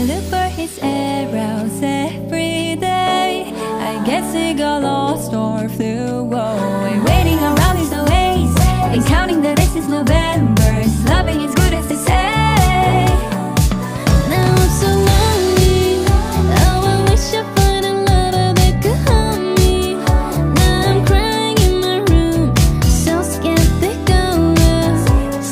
I look for his arrows every day. I guess he got lost or flew away. Waiting around his ways and counting the days is no.